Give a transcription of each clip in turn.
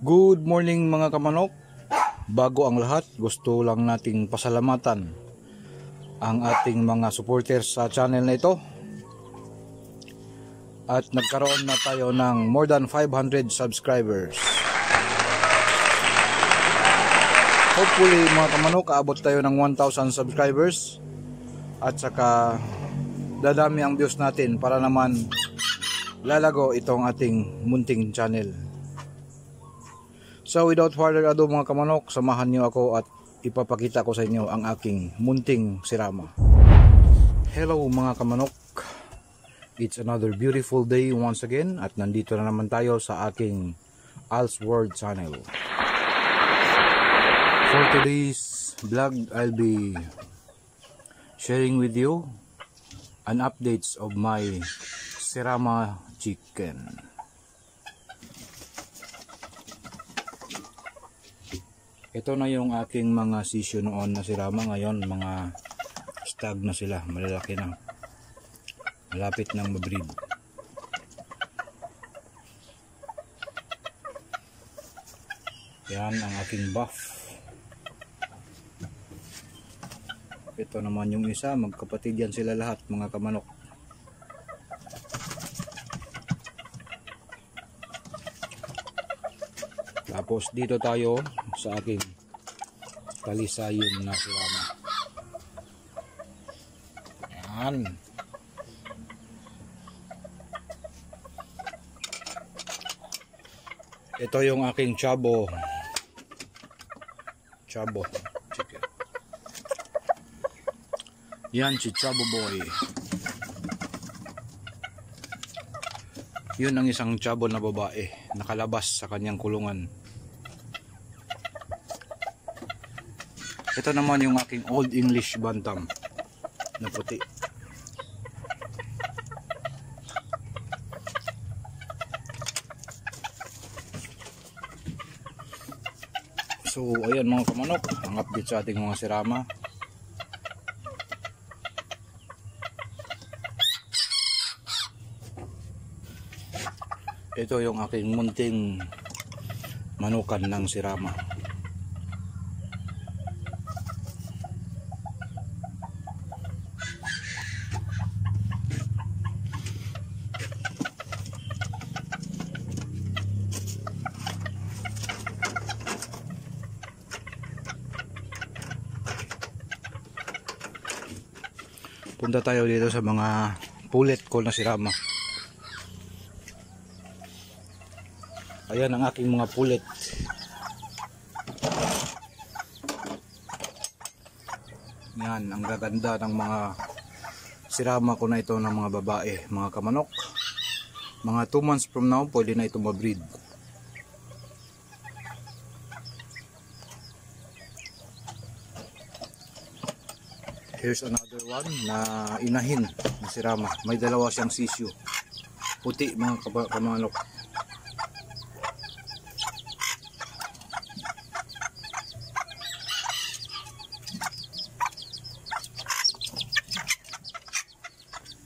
Good morning mga kamanok. Bago ang lahat, gusto lang nating pasalamatan ang ating mga supporters sa channel na ito. At nagkaroon na tayo ng more than 500 subscribers. Hopefully mga kamanok, aabot tayo ng 1,000 subscribers. At saka dadami ang views natin para naman lalago itong ating munting channel. So without further ado mga kamanok, samahan niyo ako at ipapakita ko sa inyo ang aking munting sirama. Hello mga kamanok. It's another beautiful day once again at nandito na naman tayo sa aking Al's World channel. For today's vlog, I'll be sharing with you an updates of my Sirama chicken. Ito na yung aking mga sisyo noon na sirama ngayon mga stag na sila. Malalaki na. Malapit nang mabreed. Yan ang aking buff. Ito naman yung isa. Magkapatid yan sila lahat mga kamanok tapos dito tayo sa aking kalisayon na sirama. Yan. Ito yung aking chabo. Chabo. Yan si chabo boy. Yun ang isang chabo na babae nakalabas sa kanyang kulungan ito naman yung aking old english bantam na puti So ayan mga kamanok, ang update sa ating mga sirama. Ito yung aking munting manukan ng sirama. Punta tayo dito sa mga pulet ko na sirama ayan ang aking mga pulet yan ang gaganda ng mga sirama ko na ito ng mga babae mga kamanok. Mga 2 months from now pwede na itong mabreed Here's another one na inahin na sirama. May dalawa siyang sisyo. Puti mga kamanok.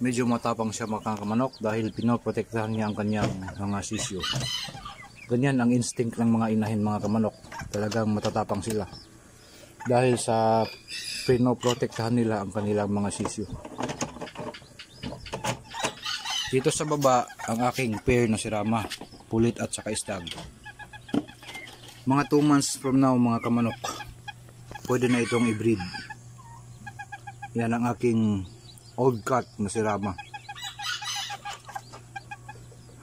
Medyo matapang siya mga kamanok dahil pinoprotektahan niya ang kanyang mga sisyo. Ganyan ang instinct ng mga inahin mga kamanok. Talagang matatapang sila. Dahil sa pinoprotektahan nila ang kanilang mga sisyo. Dito sa baba, ang aking pair na sirama, pulit at saka stag. Mga 2 months from now mga kamanok, pwede na itong i-breed. Yan ang aking old cut na sirama.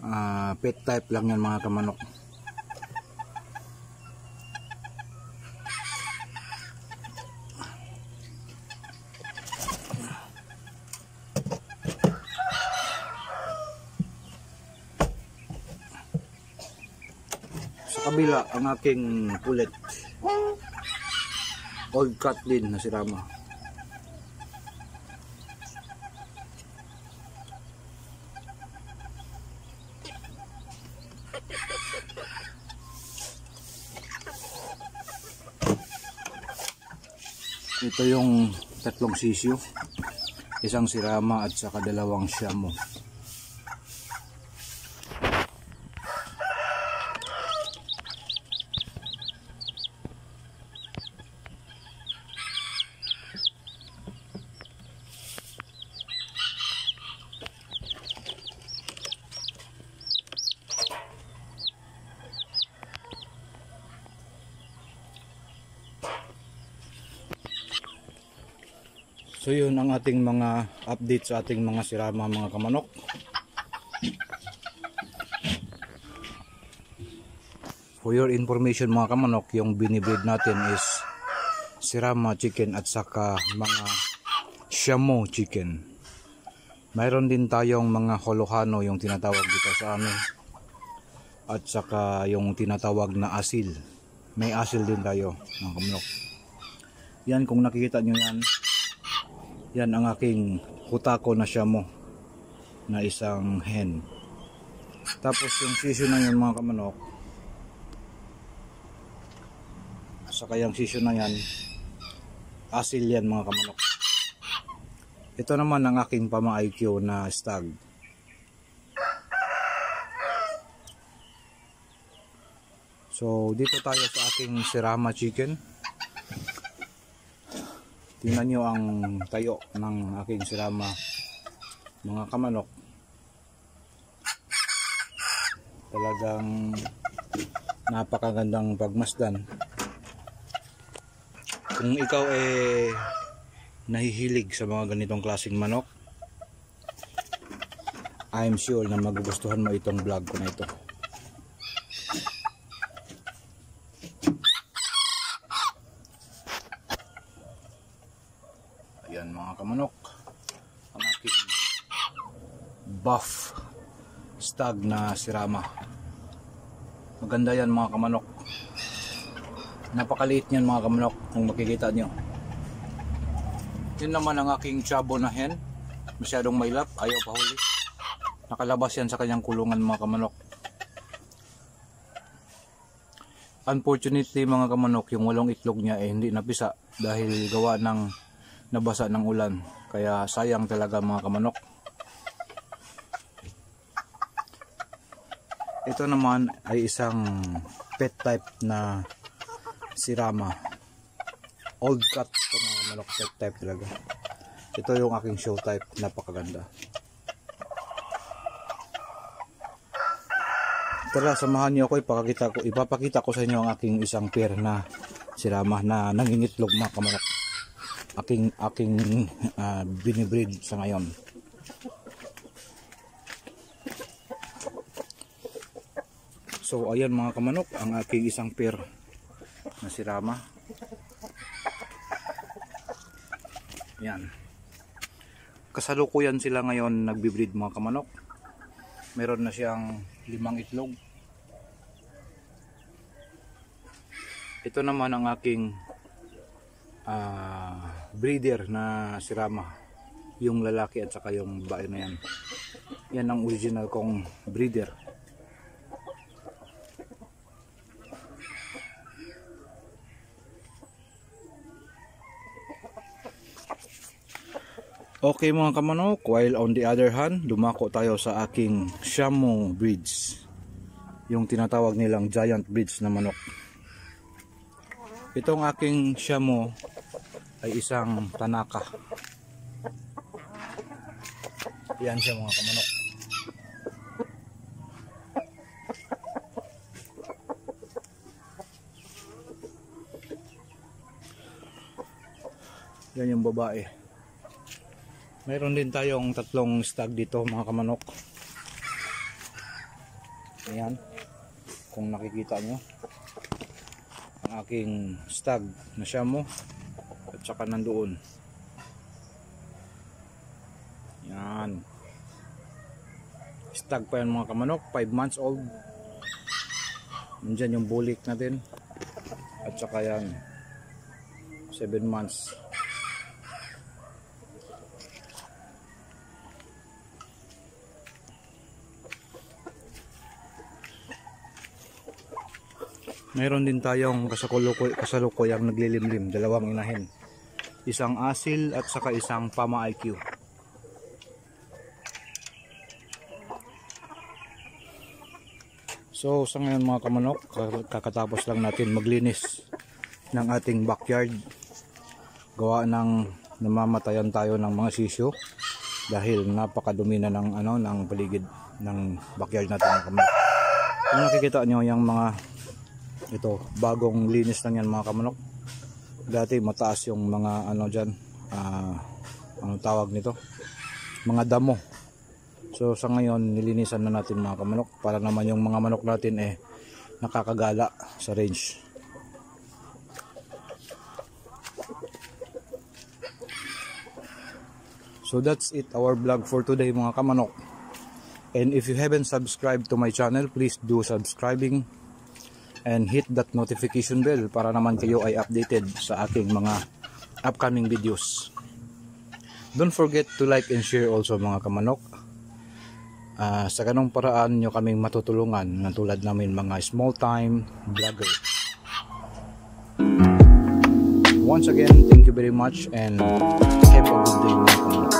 Uh, pet type lang yan mga kamanok. Kabila ang aking pulet old cut din na sirama ito yung tatlong sisyo. Isang sirama at saka dalawang siyamo So yun ang ating mga update sa ating mga sirama mga kamanok. For your information mga kamanok, yung binibreed natin is sirama chicken at saka mga shamo chicken. Mayroon din tayong mga holohano yung tinatawag dito sa amin. At saka yung tinatawag na asil. May asil din tayo mga kamanok. Yan kung nakikita nyo yan. Yan ang aking hutako na shamo na isang hen. Tapos yung sisyo na yun mga kamanok saka yung sisyo na yan asil yan mga kamanok. Ito naman ang aking pama IQ na stag. So dito tayo sa aking sirama chicken tingnan nyo ang tayo ng aking sirama mga kamanok. Talagang napakagandang pagmasdan. Kung ikaw eh nahihilig sa mga ganitong klaseng manok I'm sure na magugustuhan mo itong vlog ko na ito ayan mga kamanok ang aking buff stag na sirama maganda yan mga kamanok. Napakaliit niyan mga kamanok kung makikita nyo yun naman ang aking chabo na hen. Masyadong mailap ayaw pahuli nakalabas yan sa kanyang kulungan mga kamanok. Unfortunately mga kamanok yung walong itlog niya eh hindi napisa dahil gawa ng nabasa ng ulan. Kaya sayang talaga mga kamanok ito naman ay isang pet type na sirama old cut ito mga manok pet type talaga. Ito yung aking show type. Napakaganda. Tara samahan niyo ako ipakita ko ipapakita ko sa inyo ang aking isang pair na sirama na nangingitlog mga kamanok. Aking aking uh, binibreed sa ngayon so ayan mga kamanok ang aking isang pair na si Rama. Yan kasalukuyan sila ngayon nagbibreed mga kamanok. Meron na siyang limang itlog. Ito naman ang aking uh, breeder na si Rama. Yung lalaki at saka yung babae na yan. Yan ang original kong breeder Okay mga kamanok, while on the other hand, dumako tayo sa aking Shamo breeds. Yung tinatawag nilang giant breeds na manok. Itong aking Shamo ay isang Tanaka. Yan siya mga kamanok. Yan yung babae. Mayroon din tayong tatlong stag dito mga kamanok. Ayan. Kung nakikita nyo. Ang aking stag na mo At saka nandoon. Yan. Stag pa yan mga kamanok. 5 months old. Nandyan yung bulik natin. At saka yan. 7 months. Mayroon din tayong kasalukuyang naglilimlim, dalawang inahin. Isang asil at saka isang pama IQ. So sa ngayon mga kamanok, kakatapos lang natin maglinis ng ating backyard. Gawa ng namamatayan tayo ng mga sisyo dahil napakadumi na ng ano ng paligid ng backyard natin mga kamanok. Kung nakikita nyo yung mga ito bagong linis lang yan mga kamanok. Dati mataas yung mga ano dyan uh, ano tawag nito? Mga damo. So sa ngayon nilinisan na natin mga kamanok. Para naman yung mga manok natin eh nakakagala sa range. So that's it our vlog for today mga kamanok. And if you haven't subscribed to my channel please do subscribing and hit that notification bell para naman kayo ay updated sa aking mga upcoming videos. Don't forget to like and share also mga kamanok. Uh, sa ganong paraan nyo kaming matutulungan ng tulad namin mga small time vlogger. Once again thank you very much and have a good day